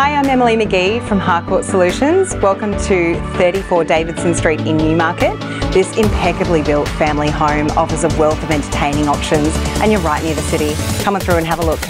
Hi, I'm Emily Magee from Harcourt Solutions. Welcome to 34 Davidson Street in Newmarket. This impeccably built family home offers a wealth of entertaining options and you're right near the city. Come on through and have a look.